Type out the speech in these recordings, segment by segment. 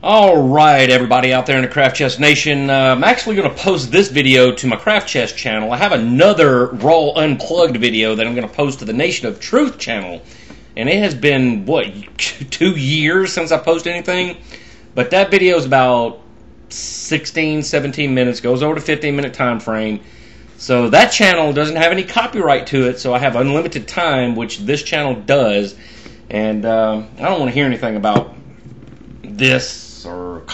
All right, everybody out there in the Craft Chest Nation, uh, I'm actually going to post this video to my Craft Chest channel. I have another Raw Unplugged video that I'm going to post to the Nation of Truth channel. And it has been, what, two years since I posted anything? But that video is about 16, 17 minutes, goes over to 15 minute time frame. So that channel doesn't have any copyright to it, so I have unlimited time, which this channel does. And uh, I don't want to hear anything about this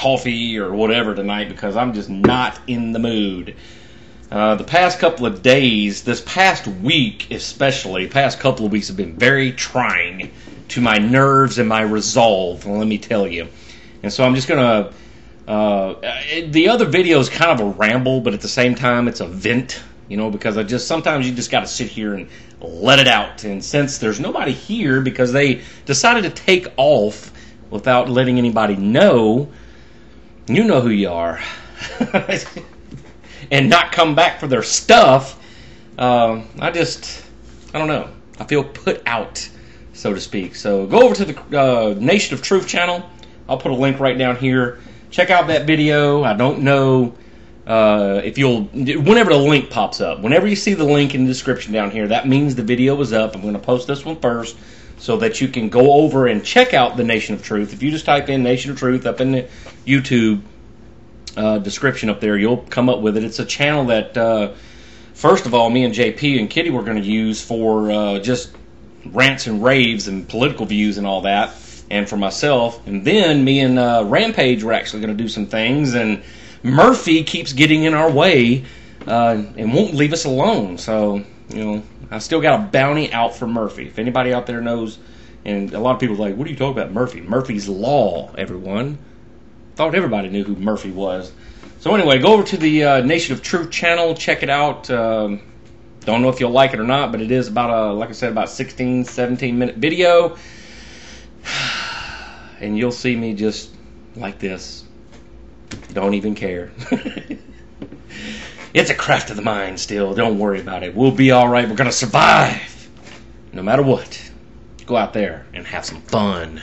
coffee or whatever tonight because I'm just not in the mood. Uh, the past couple of days, this past week especially, past couple of weeks have been very trying to my nerves and my resolve, let me tell you. And so I'm just going to. Uh, the other video is kind of a ramble, but at the same time, it's a vent, you know, because I just sometimes you just got to sit here and let it out. And since there's nobody here because they decided to take off without letting anybody know, you know who you are, and not come back for their stuff, uh, I just, I don't know. I feel put out, so to speak. So go over to the uh, Nation of Truth channel. I'll put a link right down here. Check out that video. I don't know uh, if you'll, whenever the link pops up, whenever you see the link in the description down here, that means the video is up. I'm going to post this one first so that you can go over and check out the Nation of Truth. If you just type in Nation of Truth up in the YouTube uh, description up there, you'll come up with it. It's a channel that, uh, first of all, me and JP and Kitty were going to use for uh, just rants and raves and political views and all that, and for myself. And then me and uh, Rampage were actually going to do some things, and Murphy keeps getting in our way uh, and won't leave us alone. So, you know, I still got a bounty out for Murphy. If anybody out there knows, and a lot of people are like, what are you talking about, Murphy? Murphy's Law, everyone. Thought everybody knew who Murphy was. So anyway, go over to the uh, Nation of Truth channel, check it out. Um, don't know if you'll like it or not, but it is about a, like I said, about 16, 17 minute video. And you'll see me just like this. Don't even care. It's a craft of the mind still. Don't worry about it. We'll be all right. We're going to survive no matter what. Go out there and have some fun.